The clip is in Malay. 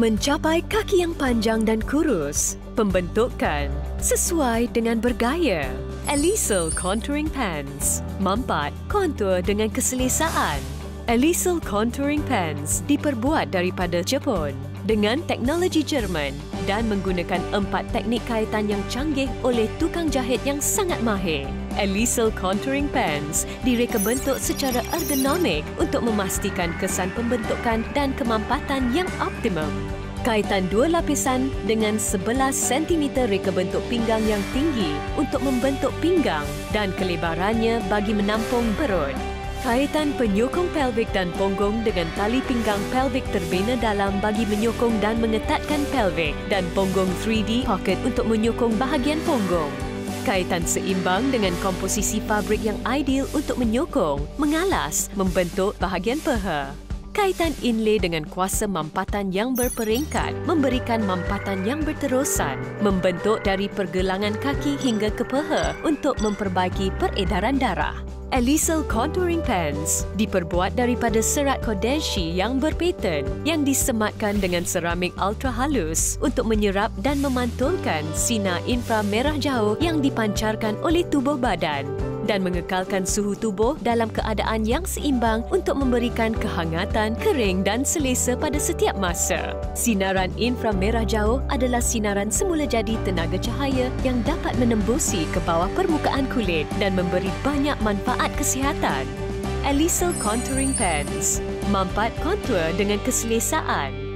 Mencapai kaki yang panjang dan kurus. Pembentukan sesuai dengan bergaya. Elisel Contouring Pants. Mampat kontur dengan keselesaan. Elisel Contouring Pants diperbuat daripada Jepun dengan teknologi Jerman dan menggunakan empat teknik kaitan yang canggih oleh tukang jahit yang sangat mahir. Elisel Contouring Pants direka bentuk secara ergonomik untuk memastikan kesan pembentukan dan kemampatan yang optimum. Kaitan dua lapisan dengan 11 cm reka bentuk pinggang yang tinggi untuk membentuk pinggang dan kelebarannya bagi menampung perut. Kaitan penyokong pelvik dan punggung dengan tali pinggang pelvik terbina dalam bagi menyokong dan mengetatkan pelvik dan punggung 3D pocket untuk menyokong bahagian punggung kaitan seimbang dengan komposisi fabrik yang ideal untuk menyokong, mengalas, membentuk bahagian peha. Kaitan inlay dengan kuasa mampatan yang berperingkat memberikan mampatan yang berterusan, membentuk dari pergelangan kaki hingga ke peha untuk memperbaiki peredaran darah. Elisel Contouring Pens diperbuat daripada serat kodensi yang berpaten yang disematkan dengan seramik ultra halus untuk menyerap dan memantulkan sinar inframerah jauh yang dipancarkan oleh tubuh badan dan mengekalkan suhu tubuh dalam keadaan yang seimbang untuk memberikan kehangatan, kering dan selesa pada setiap masa. Sinaran inframerah jauh adalah sinaran semula jadi tenaga cahaya yang dapat menembusi ke bawah permukaan kulit dan memberi banyak manfaat kesihatan. Elisel Contouring Pens Mampat kontur dengan keselesaan